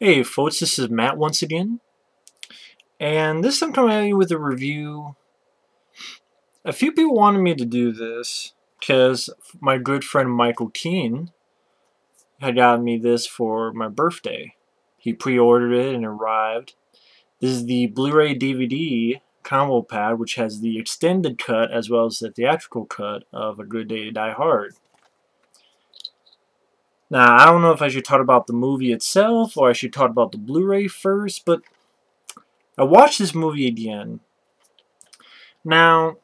Hey folks, this is Matt once again. And this time coming at you with a review. A few people wanted me to do this because my good friend Michael Keane had gotten me this for my birthday. He pre-ordered it and arrived. This is the Blu-ray DVD combo pad which has the extended cut as well as the theatrical cut of A Good Day to Die Hard. Now, I don't know if I should talk about the movie itself or I should talk about the Blu-ray first, but I watched this movie again. Now,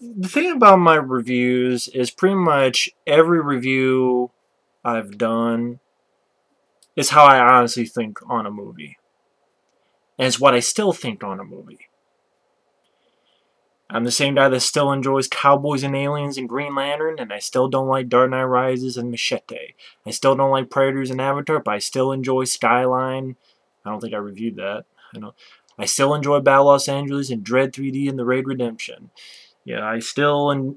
the thing about my reviews is pretty much every review I've done is how I honestly think on a movie. And it's what I still think on a movie. I'm the same guy that still enjoys Cowboys and Aliens and Green Lantern, and I still don't like Dark Knight Rises and Machete. I still don't like Predators and Avatar, but I still enjoy Skyline. I don't think I reviewed that. I. I still enjoy Battle Los Angeles and Dredd 3D and The Raid Redemption. Yeah, I still and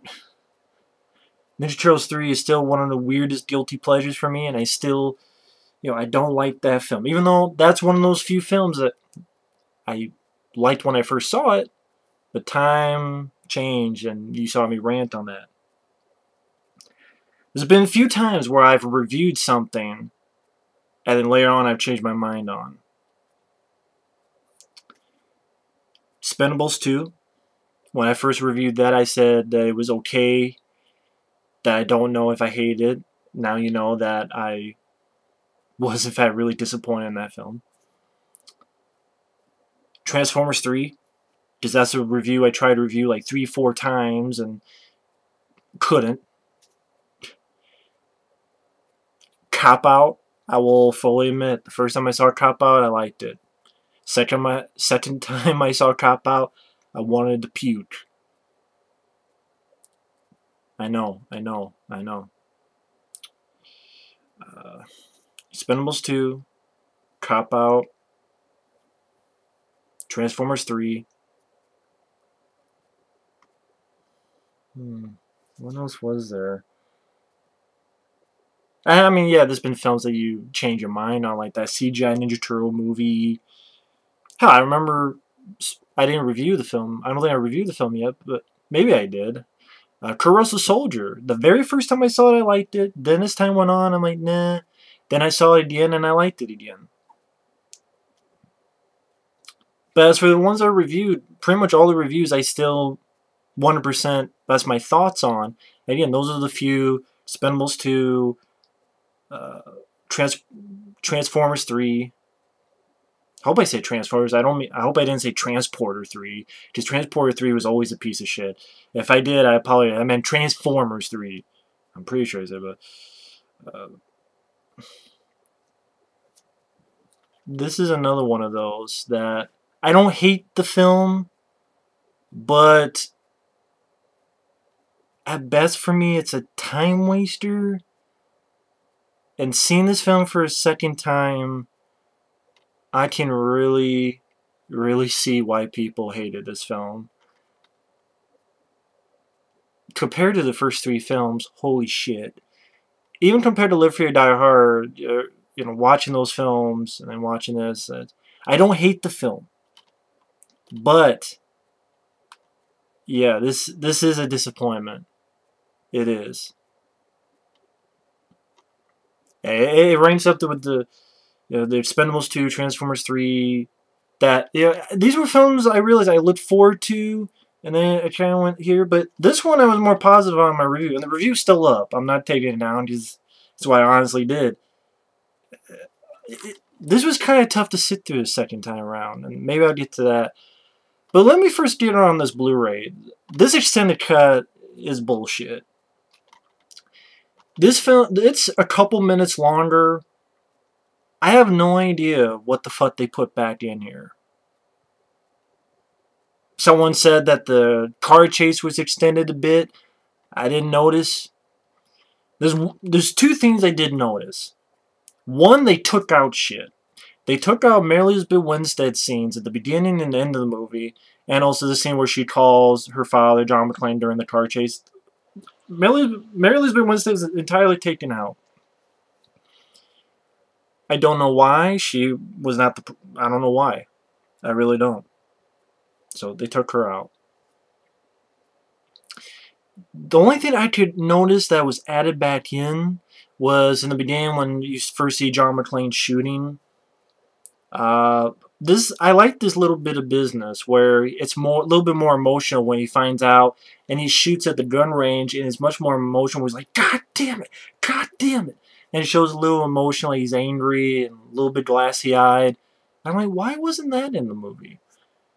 Ninja Turtles 3 is still one of the weirdest guilty pleasures for me, and I still, you know, I don't like that film. Even though that's one of those few films that I liked when I first saw it, but time changed, and you saw me rant on that. There's been a few times where I've reviewed something, and then later on I've changed my mind on. Expendables 2. When I first reviewed that, I said that it was okay, that I don't know if I hated it. Now you know that I was, in fact, really disappointed in that film. Transformers 3 because that's a review I tried to review like three, four times and couldn't. Cop Out, I will fully admit, the first time I saw Cop Out, I liked it. Second, my, second time I saw Cop Out, I wanted to puke. I know, I know, I know. Uh, Expendables 2, Cop Out, Transformers 3, Hmm. What else was there? I mean, yeah, there's been films that you change your mind on, like that CGI Ninja Turtle movie. Hell, I remember I didn't review the film. I don't think I reviewed the film yet, but maybe I did. Uh, Kurt Soldier. The very first time I saw it, I liked it. Then as time went on, I'm like, nah. Then I saw it again, and I liked it again. But as for the ones I reviewed, pretty much all the reviews I still 100% that's my thoughts on. Again, those are the few Expendables 2, uh, Trans Transformers 3. I hope I say Transformers. I don't. Mean, I hope I didn't say Transporter 3 because Transporter 3 was always a piece of shit. If I did, I apologize. I meant Transformers 3. I'm pretty sure I said, but. Uh, this is another one of those that I don't hate the film, but at best for me, it's a time waster. And seeing this film for a second time, I can really, really see why people hated this film. Compared to the first three films, holy shit. Even compared to Live Free or Die Hard, you know, watching those films and then watching this, uh, I don't hate the film. But, yeah, this this is a disappointment. It is. It, it ranks up with the you know, the Expendables 2, Transformers 3. That you know, these were films I realized I looked forward to, and then I kind of went here. But this one I was more positive on my review, and the review's still up. I'm not taking it down because that's what I honestly did. Uh, it, this was kind of tough to sit through the second time around, and maybe I'll get to that. But let me first get on this Blu-ray. This extended cut is bullshit. This film, it's a couple minutes longer. I have no idea what the fuck they put back in here. Someone said that the car chase was extended a bit. I didn't notice. There's, there's two things I did notice. One, they took out shit. They took out Mary Elizabeth Winstead scenes at the beginning and end of the movie, and also the scene where she calls her father, John McClane, during the car chase. Mary, Mary Elizabeth Winstead is entirely taken out. I don't know why she was not the. I don't know why. I really don't. So they took her out. The only thing I could notice that was added back in was in the beginning when you first see John McClane shooting. Uh, this I like this little bit of business where it's more a little bit more emotional when he finds out and he shoots at the gun range and it's much more emotional. He's like, God damn it, God damn it, and it shows a little emotional. He's angry and a little bit glassy eyed. I'm like, why wasn't that in the movie?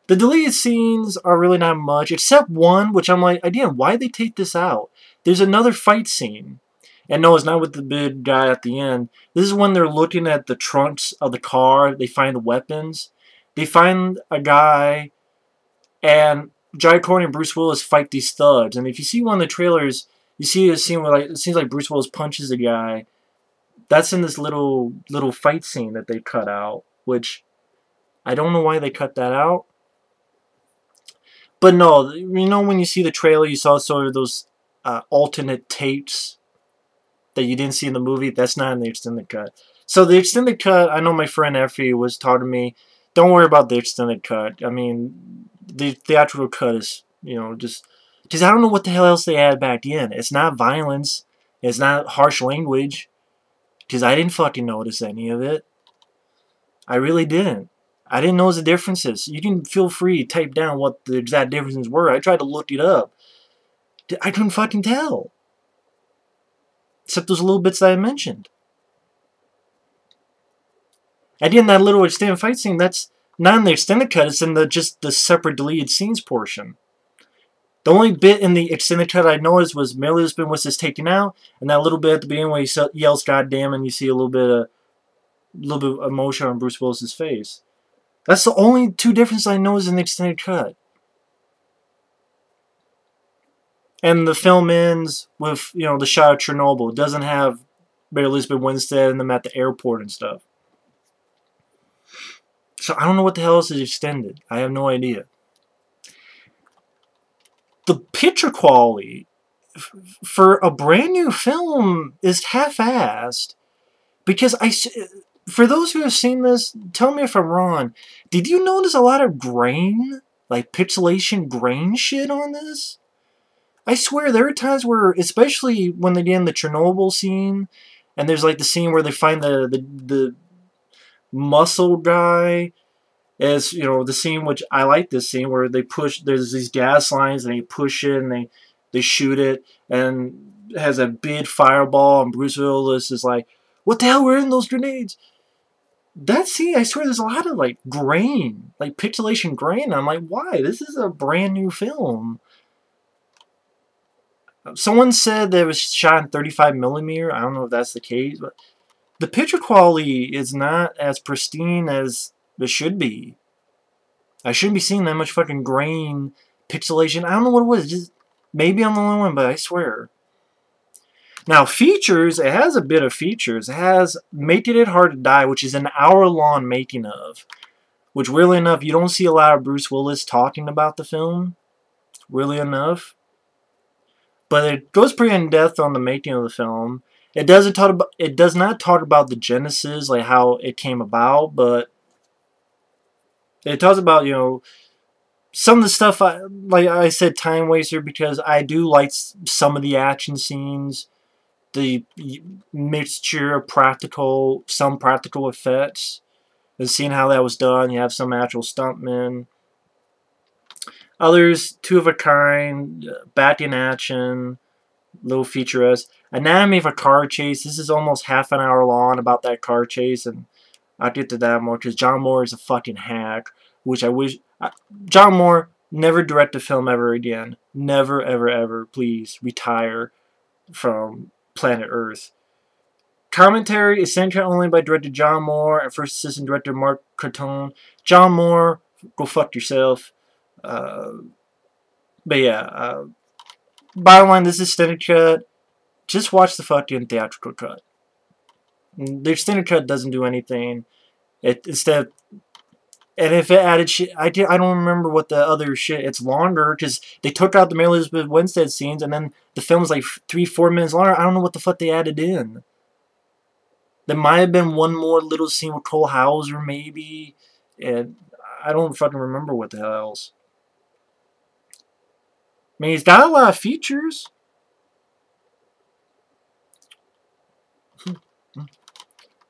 The deleted scenes are really not much, except one, which I'm like, again, why they take this out? There's another fight scene. And no, it's not with the big guy at the end. This is when they're looking at the trunks of the car. They find the weapons. They find a guy, and Jai Courtney and Bruce Willis fight these thugs. And if you see one of the trailers, you see a scene where like it seems like Bruce Willis punches a guy. That's in this little little fight scene that they cut out, which I don't know why they cut that out. But no, you know when you see the trailer, you saw sort of those uh, alternate tapes that you didn't see in the movie. That's not in the extended cut. So the extended cut, I know my friend Effie was talking to me don't worry about the extended cut. I mean, the theatrical cut is, you know, just because I don't know what the hell else they add back in. It's not violence. It's not harsh language. Because I didn't fucking notice any of it. I really didn't. I didn't know the differences. You can feel free to type down what the exact differences were. I tried to look it up. I couldn't fucking tell. Except those little bits that I mentioned. And in that little extended fight scene, that's not in the extended cut, it's in the just the separate deleted scenes portion. The only bit in the extended cut I noticed was Mary Elizabeth was just taken out, and that little bit at the beginning where he yells "God damn!" and you see a little bit of a little bit of emotion on Bruce Willis's face. That's the only two differences I noticed in the extended cut. And the film ends with, you know, the shot of Chernobyl. It doesn't have Mary Elizabeth Winstead and them at the airport and stuff. So I don't know what the hell is extended. I have no idea. The picture quality for a brand new film is half-assed because I for those who have seen this, tell me if I'm wrong. Did you notice a lot of grain, like pixelation grain shit on this? I swear there are times where, especially when they get in the Chernobyl scene, and there's like the scene where they find the the, the muscle guy is you know the scene which I like this scene where they push there's these gas lines and they push it and they they shoot it and has a big fireball and Bruce Willis is like what the hell were in those grenades. That scene I swear there's a lot of like grain like pixelation grain. I'm like why? This is a brand new film. Someone said that it was shot in 35 millimeter. I don't know if that's the case but the picture quality is not as pristine as it should be. I shouldn't be seeing that much fucking grain pixelation. I don't know what it was. Just maybe I'm the only one, but I swear. Now, features, it has a bit of features. It has Making It Hard to Die, which is an hour-long making of. Which, really enough, you don't see a lot of Bruce Willis talking about the film. Really enough. But it goes pretty in-depth on the making of the film. It doesn't talk about it does not talk about the genesis, like how it came about, but it talks about you know some of the stuff I, like I said time waster because I do like some of the action scenes the mixture of practical some practical effects and seeing how that was done. You have some actual stuntmen. Others two of a kind uh, back in action little featureless anatomy of a car chase this is almost half an hour long about that car chase and I'll get to that more because John Moore is a fucking hack, which I wish. I, John Moore never direct a film ever again. Never, ever, ever. Please retire from planet Earth. Commentary is sent only by director John Moore and first assistant director Mark Cartone. John Moore, go fuck yourself. Uh, but yeah, uh, bottom line, this is standard cut. Just watch the fucking theatrical cut. The standard cut doesn't do anything. It instead And if it added shit, I, did, I don't remember what the other shit. It's longer because they took out the Mary Elizabeth Winstead scenes, and then the film's like three, four minutes longer. I don't know what the fuck they added in. There might have been one more little scene with Cole Hauser, maybe. And I don't fucking remember what the hell else. I mean, he's got a lot of features.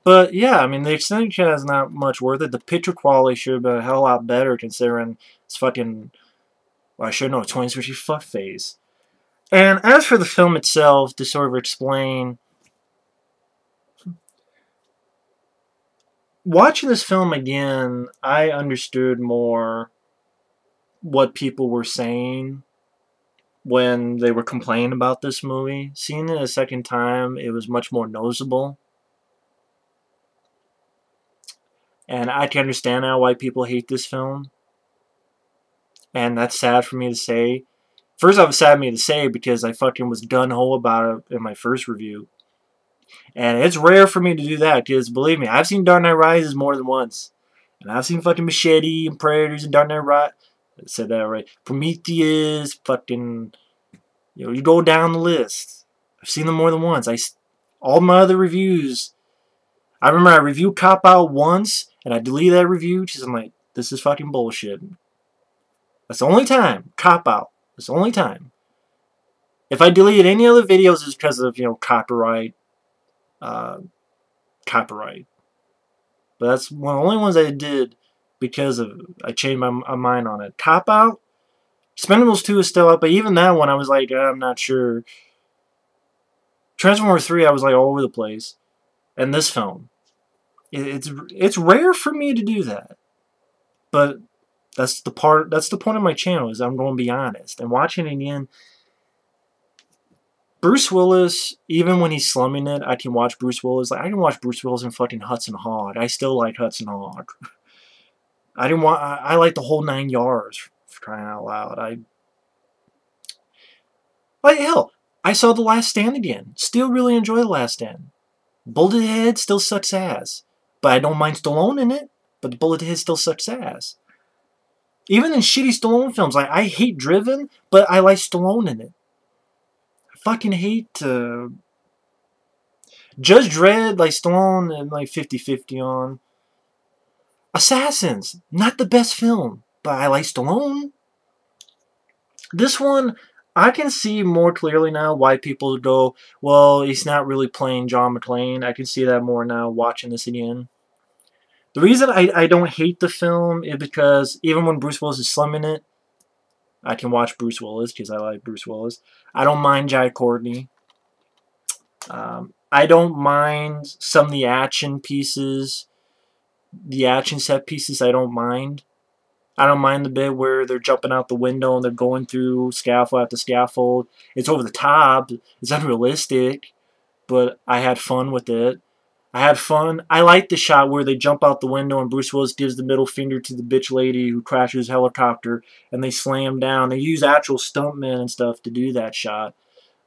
But yeah, I mean, the cut is not much worth it. The picture quality should have been a hell lot better considering it's fucking. Well, I should know, 20th fuck phase. And as for the film itself, to sort of explain. Watching this film again, I understood more what people were saying when they were complaining about this movie. Seeing it a second time, it was much more noticeable. And I can understand now why people hate this film. And that's sad for me to say. First off, it's sad for me to say because I fucking was done ho about it in my first review. And it's rare for me to do that because believe me, I've seen Dark Knight Rises more than once. And I've seen fucking Machete and Predators and Dark Knight Rises. Said that right. Prometheus, fucking, you know, you go down the list. I've seen them more than once. I, all my other reviews, I remember I reviewed Cop Out once, and I deleted that review because I'm like, this is fucking bullshit. That's the only time. Cop Out. That's the only time. If I deleted any other videos, it's because of, you know, copyright. Uh, copyright. But that's one of the only ones I did because of I changed my, my uh, mind on it. Cop Out, Expendables 2 is still up, but even that one I was like, I'm not sure. Transformers 3, I was like all over the place. And this film. It's it's rare for me to do that. But that's the part that's the point of my channel is I'm going to be honest. And watching it again Bruce Willis, even when he's slumming it, I can watch Bruce Willis. Like I can watch Bruce Willis in fucking Hudson Hawk. I still like Hudson Hawk. I didn't want. I, I like the whole nine yards. Crying out loud, I. Like hell, I saw The Last Stand again. Still really enjoy The Last Stand. Bullet Head still sucks ass, but I don't mind Stallone in it. But the Bullet Head still sucks ass. Even in shitty Stallone films, like I hate Driven, but I like Stallone in it. I fucking hate uh, Judge Dredd, like Stallone, and like 50-50 on. Assassins, not the best film, but I like Stallone. This one, I can see more clearly now why people go, well, he's not really playing John McClane. I can see that more now watching this again. The reason I, I don't hate the film is because even when Bruce Willis is slumming it, I can watch Bruce Willis because I like Bruce Willis. I don't mind Jai Courtney. Um, I don't mind some of the action pieces the action set pieces I don't mind. I don't mind the bit where they're jumping out the window and they're going through scaffold after scaffold. It's over the top. It's unrealistic, but I had fun with it. I had fun. I like the shot where they jump out the window and Bruce Willis gives the middle finger to the bitch lady who crashes helicopter and they slam down. They use actual stuntmen and stuff to do that shot.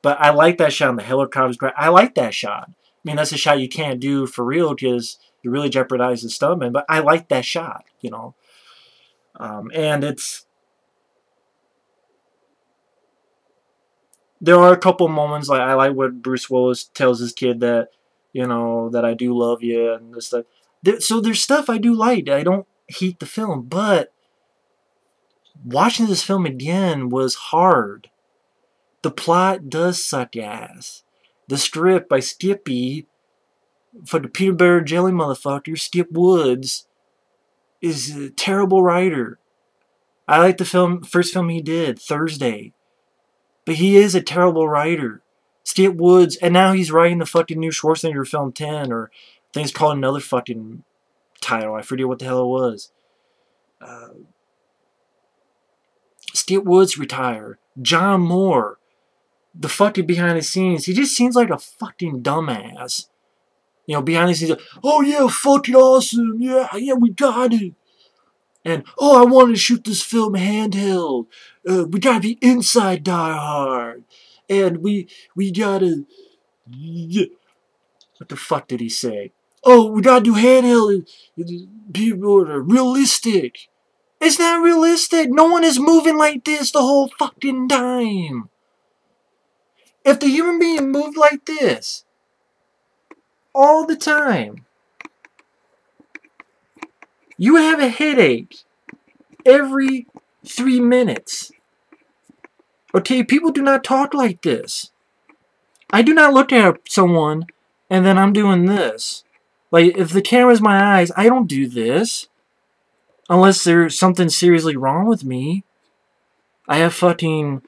But I like that shot and the helicopter. I like that shot. I mean, that's a shot you can't do for real because you really jeopardize the stuntman. But I like that shot, you know. Um, and it's there are a couple moments like I like what Bruce Willis tells his kid that you know that I do love you and this stuff. There, so there's stuff I do like. I don't hate the film, but watching this film again was hard. The plot does suck ass. The script by Skippy for the peanut butter jelly motherfucker, Skip Woods, is a terrible writer. I like the film, first film he did, Thursday. But he is a terrible writer. Skip Woods, and now he's writing the fucking new Schwarzenegger film 10, or I think it's called another fucking title. I forget what the hell it was. Uh, Skip Woods retired. John Moore, the fucking behind the scenes, he just seems like a fucking dumbass. You know, behind the scenes, oh yeah, fucking awesome, yeah, yeah, we got it. And, oh, I wanted to shoot this film handheld. Uh, we gotta be inside Die Hard. And we, we gotta, what the fuck did he say? oh, we gotta do handheld. People are realistic. It's not realistic. No one is moving like this the whole fucking time. If the human being moved like this all the time, you have a headache every three minutes. Okay, people do not talk like this. I do not look at someone and then I'm doing this. Like, if the camera's my eyes, I don't do this. Unless there's something seriously wrong with me. I have fucking...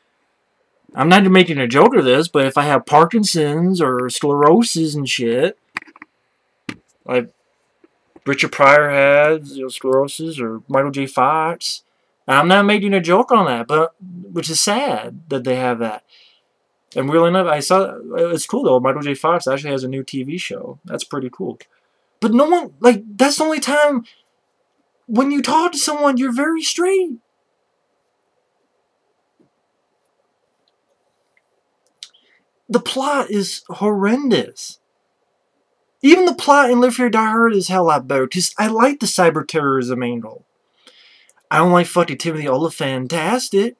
I'm not making a joke of this, but if I have Parkinson's or sclerosis and shit, like Richard Pryor has you know, sclerosis or Michael J. Fox, I'm not making a joke on that, but which is sad that they have that. And really enough, I saw it's cool though. Michael J. Fox actually has a new TV show. That's pretty cool. But no one like that's the only time when you talk to someone you're very straight. The plot is horrendous. Even the plot in Live Free Die Hard is hell lot better because I like the cyber terrorism angle. I don't like fucking Timothy. Fantastic. It.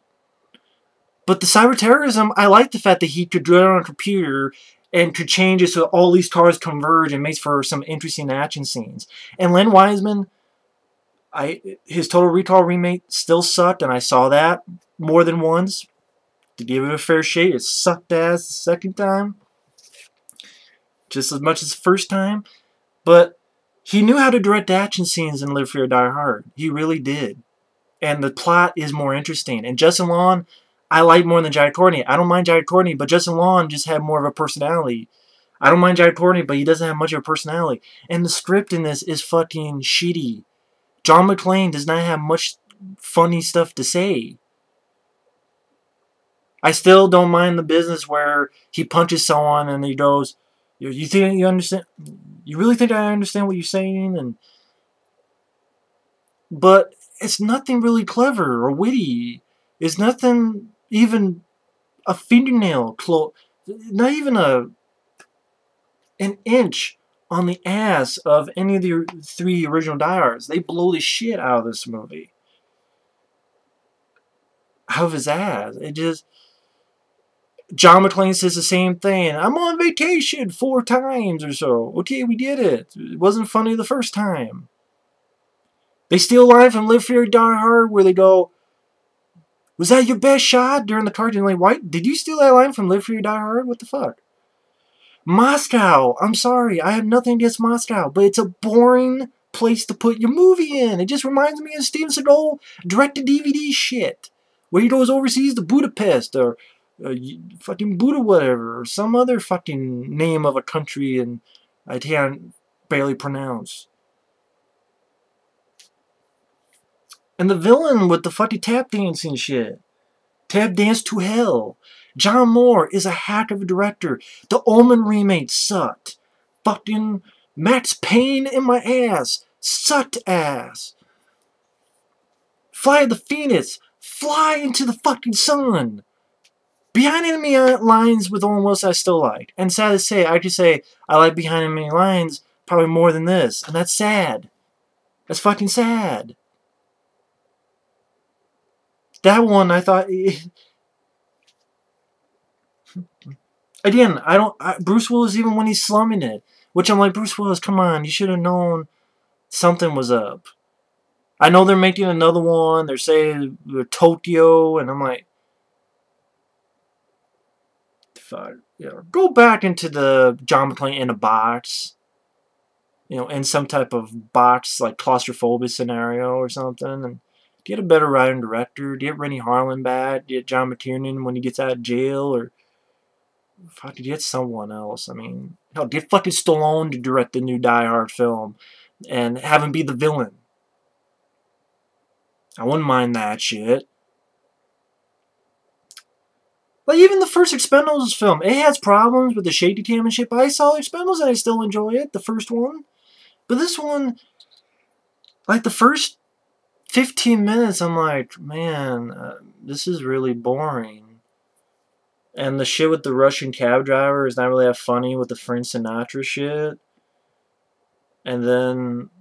But the cyber terrorism, I like the fact that he could do it on a computer and could change it so all these cars converge and makes for some interesting action scenes. And Len Wiseman, I his Total Recall remake still sucked, and I saw that more than once. To give it a fair shake, it sucked ass the second time. Just as much as the first time. But he knew how to direct action scenes in Live Free or Die Hard. He really did. And the plot is more interesting. And Justin Long I like more than Jai Courtney. I don't mind Jai Courtney, but Justin Long just had more of a personality. I don't mind Jai Courtney, but he doesn't have much of a personality. And the script in this is fucking shitty. John McClane does not have much funny stuff to say. I still don't mind the business where he punches someone and he goes, "You think you understand? You really think I understand what you're saying?" And but it's nothing really clever or witty. It's nothing even a fingernail close, not even a an inch on the ass of any of the three original diehards. They blow the shit out of this movie. Out of his ass. It just John McClane says the same thing. I'm on vacation four times or so. Okay, we did it. It wasn't funny the first time. They steal line from Live Free or Die Hard where they go, was that your best shot during the cartoon? Like, why did you steal that line from Live Free or Die Hard? What the fuck? Moscow. I'm sorry. I have nothing against Moscow, but it's a boring place to put your movie in. It just reminds me of Steven Seagal direct-to-DVD shit. Where he goes overseas to Budapest or uh, fucking Buddha whatever or some other fucking name of a country and I can't barely pronounce. And the villain with the fucking tap dancing shit. Tap Dance to Hell. John Moore is a hack of a director. The Omen remake sucked. Fucking Max Payne in my ass. Sucked ass. Fly the Phoenix. Fly into the fucking sun. Behind Enemy Lines with Owen Wilson I still like. And sad to say, I could say I like Behind Enemy Lines probably more than this. And that's sad. That's fucking sad. That one, I thought... Again, I don't... I, Bruce Willis, even when he's slumming it, which I'm like, Bruce Willis, come on, you should have known something was up. I know they're making another one. They're saying Tokyo, and I'm like, fuck, you know, go back into the John McClane in a box, you know, in some type of box like claustrophobic scenario or something, and Get a better writer and director. Get Renny Harlin back. Get John McTiernan when he gets out of jail. Or fuck, get someone else. I mean, hell, get fucking Stallone to direct the new Die Hard film and have him be the villain. I wouldn't mind that shit. Like, even the first Expendables film, it has problems with the shaky cam and shit, but I saw Expendables and I still enjoy it, the first one. But this one, like, the first 15 minutes, I'm like, man, uh, this is really boring. And the shit with the Russian cab driver is not really that funny with the Frank Sinatra shit. and then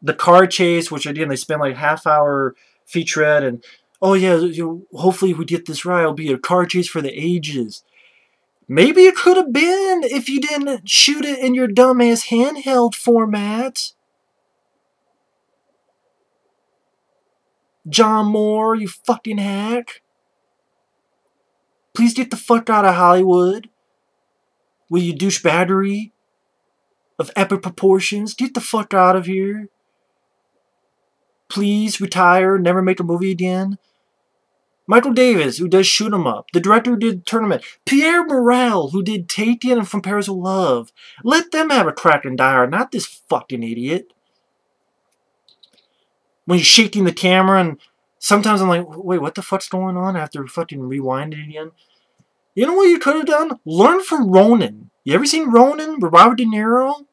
the car chase, which again they spend like half hour featurette, and oh yeah, you know, hopefully we get this right. It'll be a car chase for the ages. Maybe it could have been if you didn't shoot it in your dumbass handheld format. John Moore, you fucking hack. Please get the fuck out of Hollywood. Will you douche battery of epic proportions? Get the fuck out of here. Please retire, never make a movie again. Michael Davis, who does Shoot 'em Up. The director who did Tournament. Pierre Morel, who did Taken and From Paris with Love. Let them have a crack and die, not this fucking idiot when you're shaking the camera and sometimes I'm like, wait, what the fuck's going on? After fucking rewind it again. You know what you could have done? Learn from Ronin. You ever seen Ronin with Robert De Niro? I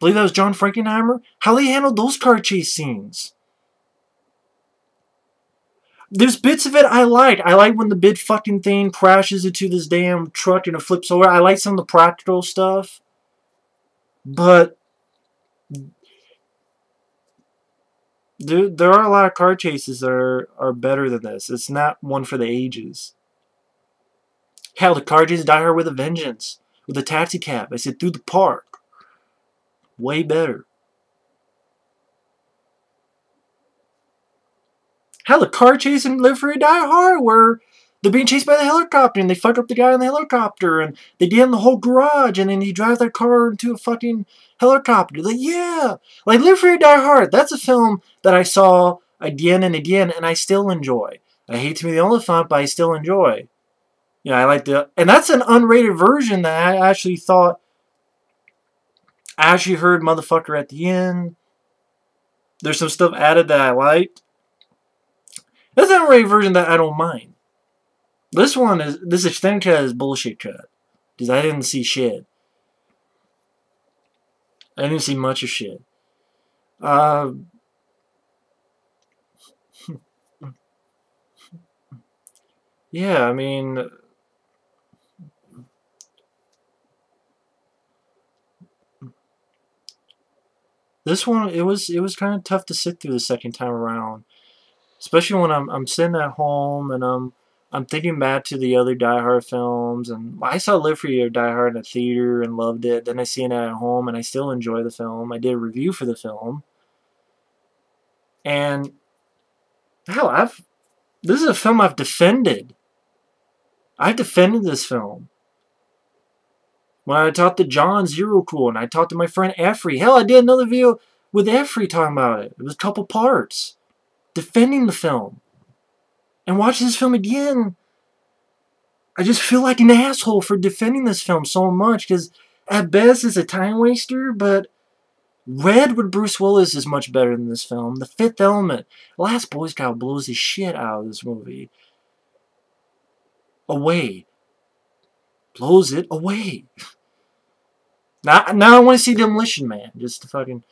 believe that was John Frankenheimer. How they handled those car chase scenes. There's bits of it I like. I like when the big fucking thing crashes into this damn truck and it flips over. I like some of the practical stuff. But there, there are a lot of car chases that are, are better than this. It's not one for the ages. Hell, the car chase Die Hard with a Vengeance. With a taxi cab. I said through the park. Way better. Hell, the car chase in Live Free Die Hard where they're being chased by the helicopter and they fuck up the guy in the helicopter and they damn the whole garage and then he drives that car into a fucking helicopter. Like, yeah! Like, Live Free Die Hard, that's a film that I saw again and again and I still enjoy. I hate to be the only font, but I still enjoy. Yeah, I like the... And that's an unrated version that I actually thought... I actually heard Motherfucker at the end. There's some stuff added that I liked. That's an unrated version that I don't mind. This one is this extended cut is bullshit cut. Because I didn't see shit. I didn't see much of shit. Uh, yeah, I mean, this one it was it was kind of tough to sit through the second time around, especially when I'm I'm sitting at home and I'm I'm thinking back to the other Die Hard films, and I saw Live Free or Die Hard in a theater and loved it. Then I seen it at home, and I still enjoy the film. I did a review for the film, and hell, I've this is a film I've defended. I defended this film. When I talked to John Zero Cool, and I talked to my friend Effrey. Hell, I did another video with Effrey talking about it. It was a couple parts. Defending the film and watch this film again, I just feel like an asshole for defending this film so much because at best it's a time waster, but Red with Bruce Willis is much better than this film. The Fifth Element, Last Boy Scout blows the shit out of this movie. Away. Blows it away. Now, now I want to see Demolition Man. Just to fucking...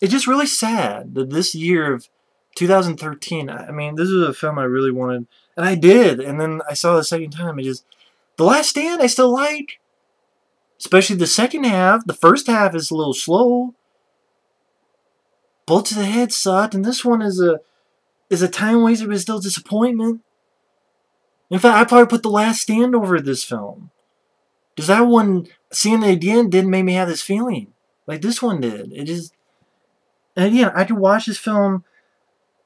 it's just really sad that this year of 2013, I mean, this is a film I really wanted, and I did, and then I saw the second time, it just, The Last Stand I still like, especially the second half, the first half is a little slow, Bullet to the Head sucked, and this one is a, is a time waster, but still disappointment. In fact, I probably put The Last Stand over this film. Because that one, seeing it again, didn't make me have this feeling. Like this one did. It just, and again, I could watch this film.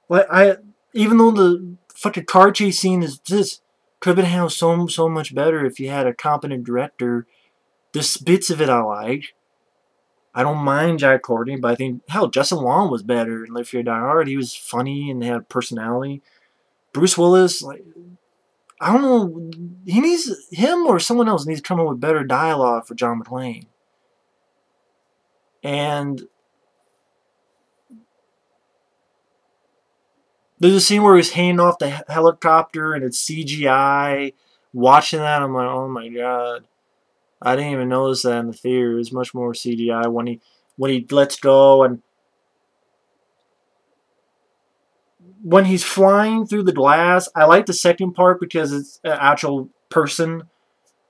Like I, even though the fucking car chase scene is just could have been handled so so much better if you had a competent director. There's bits of it I like. I don't mind Jai Courtney, but I think hell, Justin Long was better in Live Free Die Hard. He was funny and had personality. Bruce Willis, like I don't know, he needs him or someone else needs to come up with better dialogue for John McClane. And There's a scene where he's hanging off the helicopter and it's CGI. Watching that, I'm like, oh my god. I didn't even notice that in the theater. It was much more CGI when he when he lets go and when he's flying through the glass. I like the second part because it's an actual person.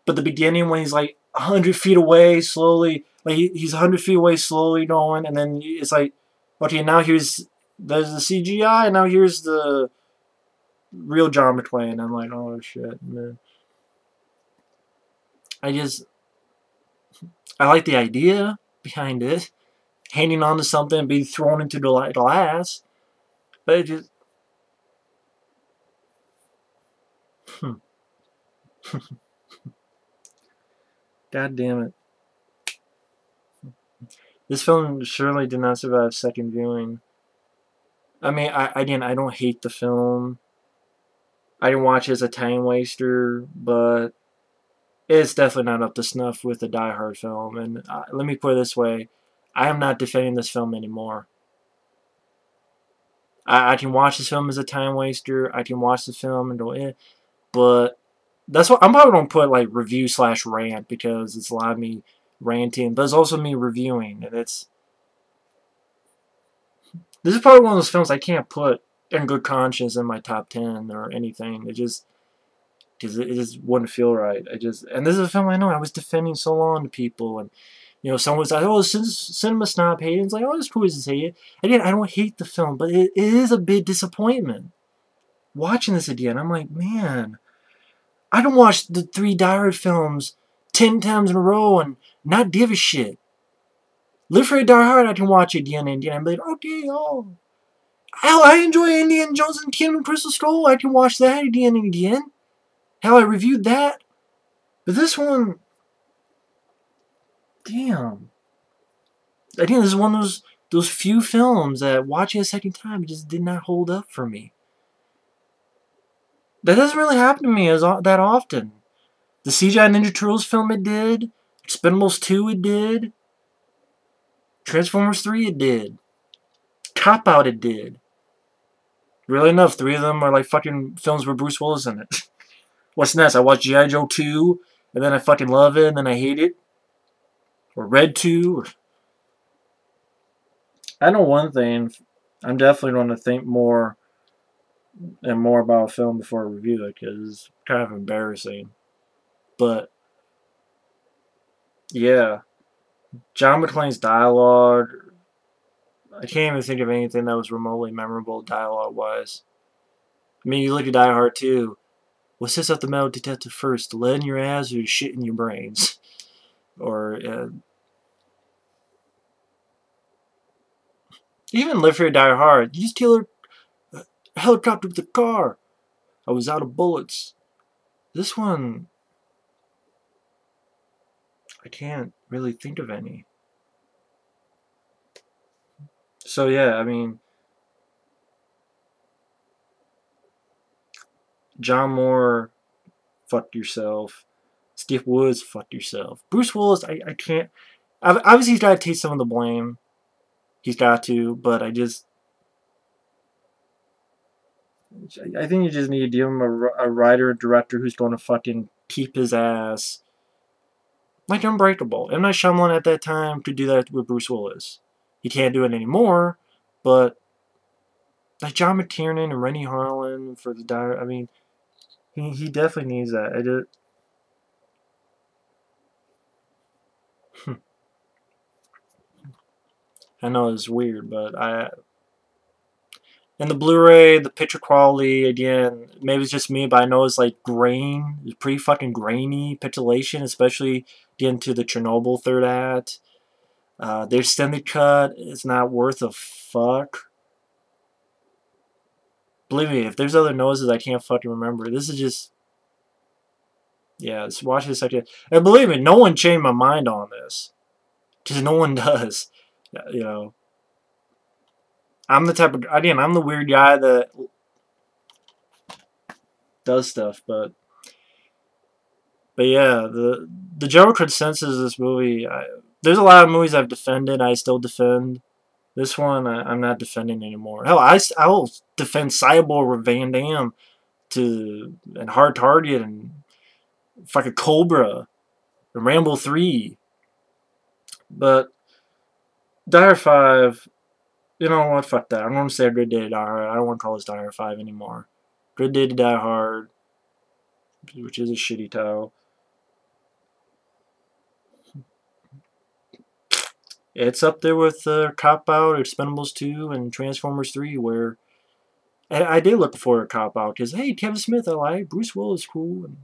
But the beginning when he's like hundred feet away, slowly. Like he, he's hundred feet away, slowly going, and then it's like, okay, now here's there's the CGI, and now here's the real John McClane. I'm like, oh shit, man. I just, I like the idea behind it, hanging on to something and being thrown into the glass, but it just. Hmm. God damn it. This film surely did not survive second viewing. I mean, I again, I don't hate the film. I didn't watch it as a time waster, but it's definitely not up to snuff with the Die Hard film. And uh, let me put it this way: I am not defending this film anymore. I, I can watch this film as a time waster. I can watch the film and go, eh, but that's what I'm probably gonna put like review slash rant because it's a lot of me ranting, but it's also me reviewing, and it's this is probably one of those films I can't put in good conscience in my top ten or anything. It just because it, just wouldn't feel right. I just and this is a film I know I was defending so long to people and. You know, someone was like, oh, cinema snob hate it. It's like, oh, it's cool to hate it. Again, I don't hate the film, but it, it is a big disappointment. Watching this again, I'm like, man, I don't watch the three Die films ten times in a row and not give a shit. Live Free Die Hard, I can watch it again and. I'm like, okay, oh. Hell, I enjoy Indiana Jones and Kingdom Crystal Skull. I can watch that again and again. Hell, I reviewed that. But this one, damn. Again, this is one of those those few films that watching a second time just did not hold up for me. That doesn't really happen to me as that often. The CGI Ninja Turtles film it did. Expendables 2 it did. Transformers 3 it did. Cop Out it did. Really enough, three of them are like fucking films where Bruce Willis in it. What's next? I watched G.I. Joe 2, and then I fucking love it, and then I hate it. Or Red 2. Or... I know one thing. I'm definitely going to think more and more about a film before I review it because it's kind of embarrassing. But yeah, John McClane's dialogue. I can't even think of anything that was remotely memorable dialogue-wise. I mean, you look at Die Hard 2. What sets up the metal detector first? Lead in your ass or shit in your brains? Or, uh, even Live Free Die Hard. You just kill her helicopter with a car. I was out of bullets. This one, I can't really think of any. So yeah, I mean, John Moore, fuck yourself. Steve Woods, fuck yourself. Bruce Willis, I, I can't. Obviously, he's got to take some of the blame. He's got to, but I just I think you just need to give him a, a writer, a director who's going to fucking keep his ass like Unbreakable. M. Night Shyamalan at that time could do that with Bruce Willis. He can't do it anymore, but like John McTiernan and Renny Harlin for the dire. I mean, he he definitely needs that. I did. I know it's weird, but I and the Blu-ray, the picture quality, again, maybe it's just me, but I know it's like grain, it's pretty fucking grainy pixelation, especially getting to the Chernobyl third act. Uh, the extended cut is not worth a fuck. Believe me, if there's other noises I can't fucking remember, this is just... Yeah, let's watch this again. And believe me, no one changed my mind on this. Because no one does. You know, I'm the type of again, I'm the weird guy that does stuff, but but yeah, the the general consensus of this movie. I, there's a lot of movies I've defended. I still defend. This one, I, am not defending anymore. Hell, I I will defend Cyborg or Van Damme to and Hard Target and fucking Cobra and Rambo three. But Dire Five, you know what, fuck that. I'm going to say Good Day to Die Hard. I don't want to call this Die Hard 5 anymore. Good Day to Die Hard, which is a shitty title. It's up there with uh, Cop Out, Expendables 2, and Transformers 3, where I, I did look for a Cop Out, because, hey, Kevin Smith, I like, Bruce Willis, cool, and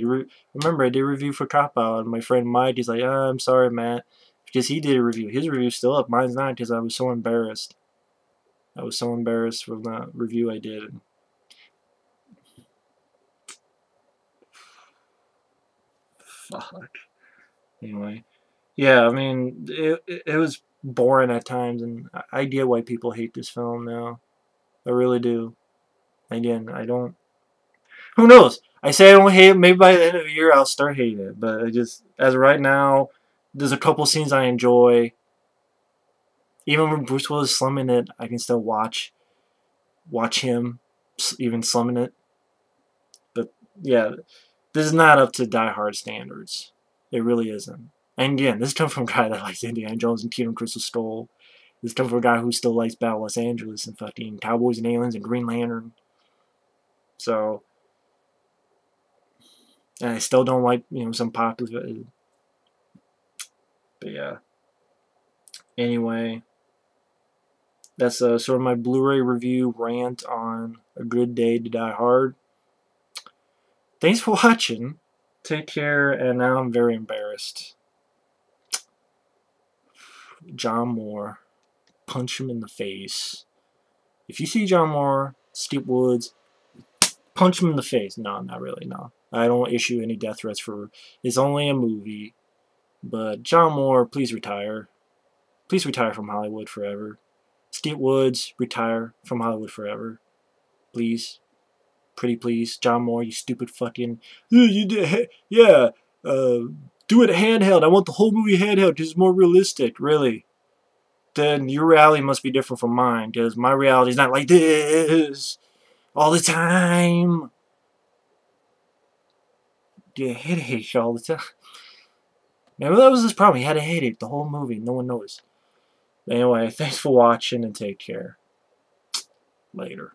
did remember I did a review for Cop Out, and my friend Mike he's like, oh, I'm sorry, Matt, because he did a review. His review's still up, mine's not because I was so embarrassed. I was so embarrassed from the review I did. Fuck. Anyway, yeah, I mean, it, it, it was boring at times, and I get why people hate this film now. I really do. Again, I don't. Who knows? I say I don't hate it. Maybe by the end of the year I'll start hating it. But I just, as of right now, there's a couple scenes I enjoy. Even when Bruce Willis is slumming it, I can still watch, watch him, even slumming it. But yeah, this is not up to Die Hard standards. It really isn't. And again, this comes from a guy that likes Indiana Jones and Kingdom Crystal Skull. This comes from a guy who still likes Battle Los Angeles and fucking Cowboys and Aliens and Green Lantern. So, and I still don't like, you know, some popular. But yeah. Anyway, that's uh, sort of my Blu-ray review rant on A Good Day to Die Hard. Thanks for watching. Take care, and now I'm very embarrassed. John Moore, punch him in the face. If you see John Moore, Steve Woods, punch him in the face. No, not really, no. I don't issue any death threats for, it's only a movie. But John Moore, please retire. Please retire from Hollywood forever. Steve Woods, retire from Hollywood forever. Please. Pretty please. John Moore, you stupid fucking... Yeah, uh, do it handheld. I want the whole movie handheld because it's more realistic, really. Then your reality must be different from mine because my reality is not like this all the time. Yeah, hit headache all the time. Maybe that was his problem. He had a headache the whole movie. No one noticed. Anyway, thanks for watching and take care. Later.